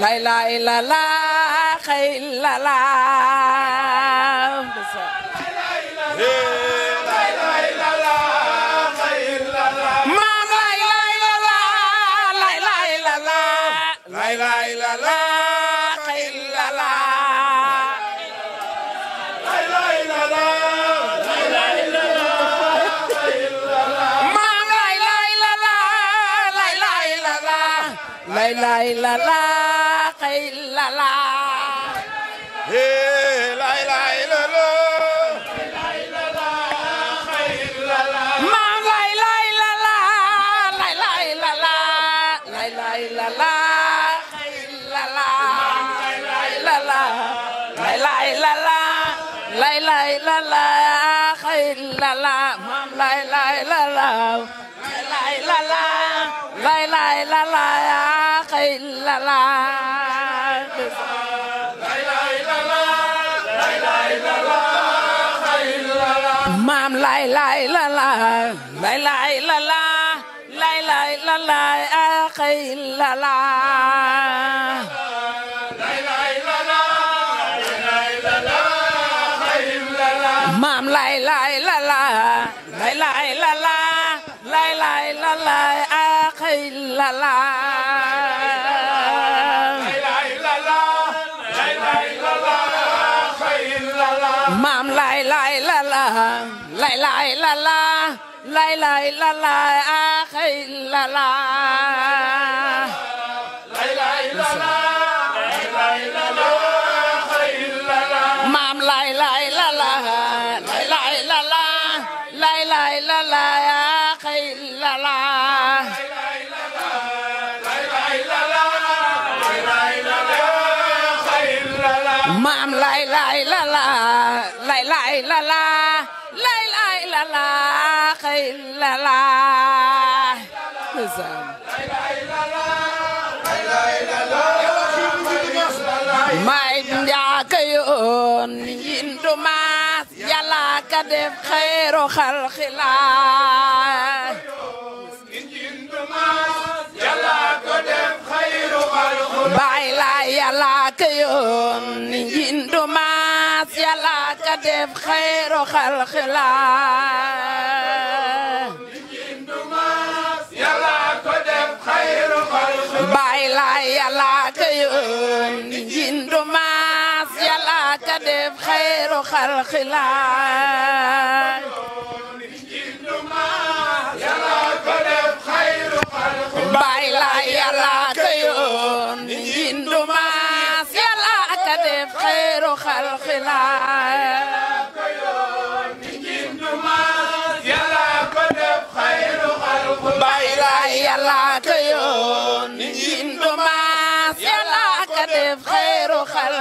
lay lay la la xëy la la maam lay lay la la lay lay la la lay lay la la xëy la la maam lay lay la la lay lay la la la la maam lay lay la la lay lay la la lay lay la la axay la la maam lay lay la la lay lay la la lay lay la la axay la la lay la la lay lay la la axay la la lay lay la la lay lay la la axay la la maam lay lay la la lay lay la la lay lay la la axay la la maam lay lay la la lay lay la la doon yinduma yàlla ka def xayru xalxila baay la yàlla ka yoon yinduma yàlla ka def xayru xalxila baay la yàlla ka def xayru xalqilaay bay la yàlla ka yoon njinduma yàlla ka def xayru xalqilaay Baila yalla kayo, ninjin dumay.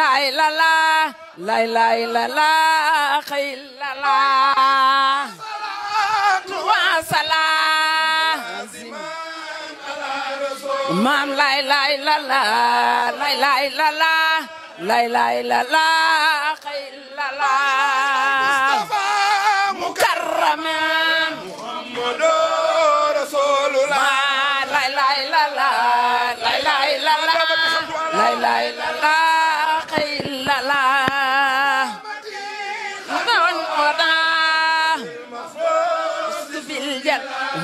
ilaha illallah la ilaha illallah illallah wa salam maam la ilaha illallah la ilaha illallah la ilaha illallah illallah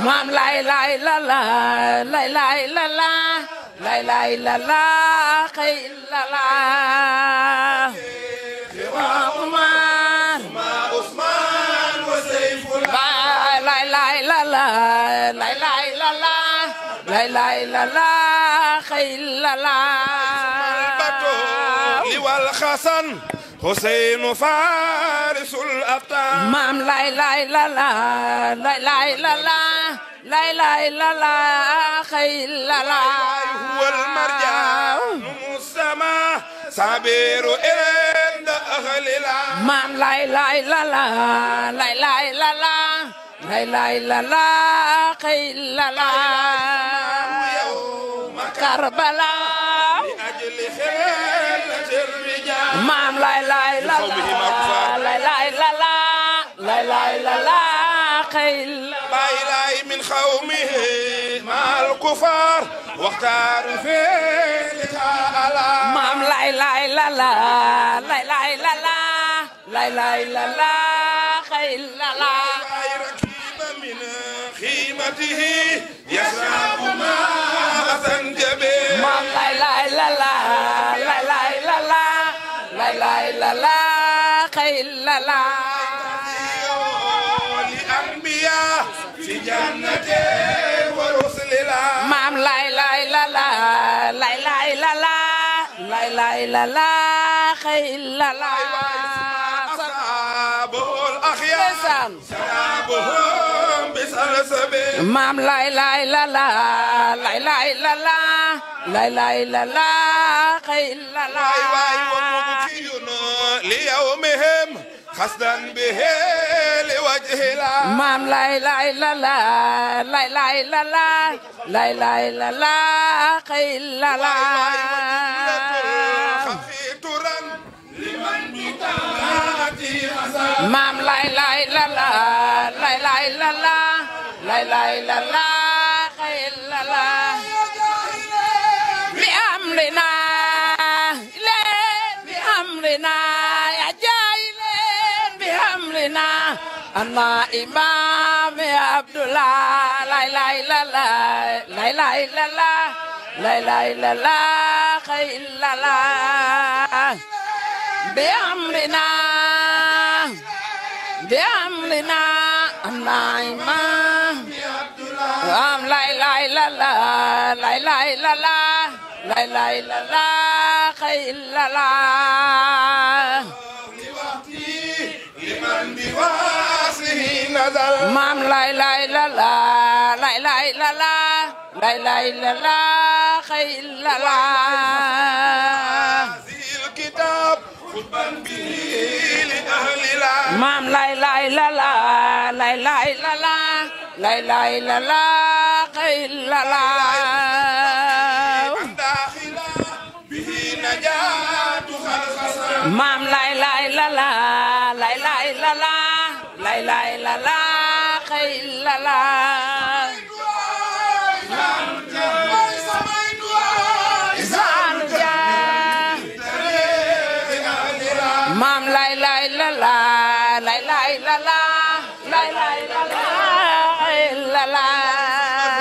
maam laay laay la la laay laay la la laay laay la la xëy la la Umar ma Usman wa Sayful laay laay la la laay laay la la laay laay la la xëy la la liwal Xasan Hussein Farisul Abtar maam laay laay la la laay laay la la لا إله إلا الله خير لا هو المرجع نمو السماء صابر عند أهل الله مام لا إله إلا الله لا إله إلا الله لا إله إلا الله خير لا يوم كربلاء لأجل خير الرجال مام لا إله إلا الله لا إله إلا الله لا إله إلا الله خير من قومه مع الكفار واختار فيك تعالى مام لا اله الا الله لا اله الا الله لا اله الا الله خير الله ركيب من خيمته يسحب ما جبين مام لا اله الا الله لا اله الا الله لا اله الا الله خير الله لا لا خيل لا لا مام لا لا لا لا لا لا لا لا لا لا لا لا خيل لا لا xasdan bi heeli wajhila maam lay lay la la lay lay la la lay lay la la xëy la la xafituran liman bi taati maam lay lay la la lay lay la la lay lay la la أما إمام عبد الله لا لا لا لا لا لا لا لا لا لا لا لا خيل لا بأمرنا بأمرنا أما إمام أم لا لا لا لا لا لا لا لا لا لا لا لا خيل لا لمن بوالي azal maam lay lay la la lay lay la la lay lay la la xëy la la zil kitab xutban bi li ahli la maam lay lay la la lay lay la la lay lay la la xëy la la daxila bihi najatu xalqasa maam lay lay la la ilaha illallah illallah maam la ilaha illallah la ilaha illallah la ilaha illallah illallah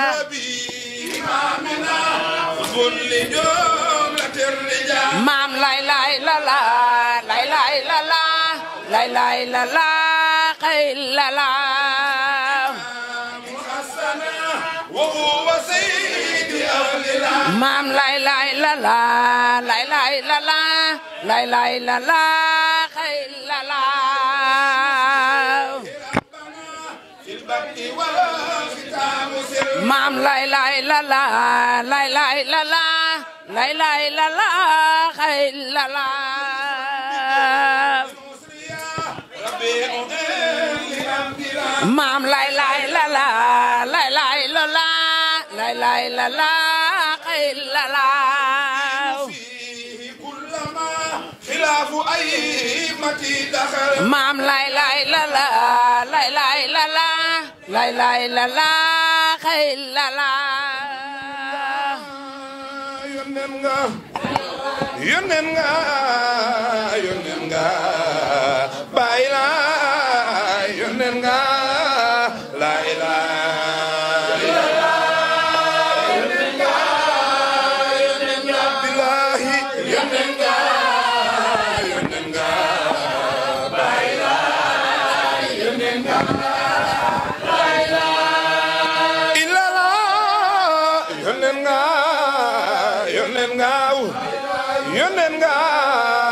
imamina kulli dawlatir rijal maam la ilaha illallah la ilaha illallah la ilaha illallah خيل العام وهو سيد أهل العام مام لا إله إلا الله لا إله إلا الله لا إله إلا الله خيل العام مام لا إله إلا الله لا إله إلا الله لا إله إلا الله خيل العام maam lay lay la la lay lay la la lay lay la la xay la la maam lay lay la la lay lay la la lay lay la la xay la la yonen nga yonen nga yonen nga bay la yonen ngaaw yonen ngaaw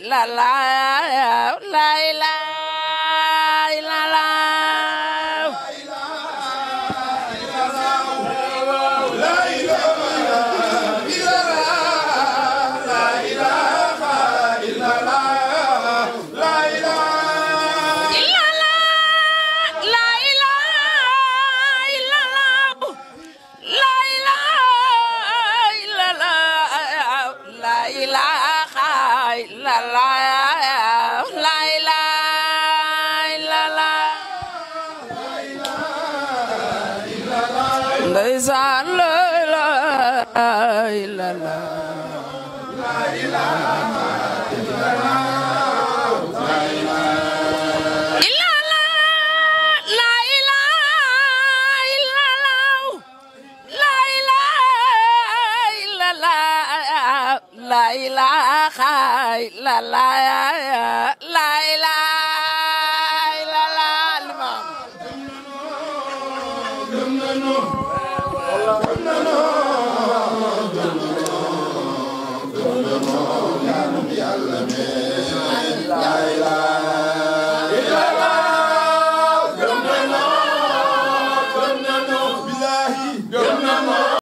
la la la la la la ilaha illallah la ilaha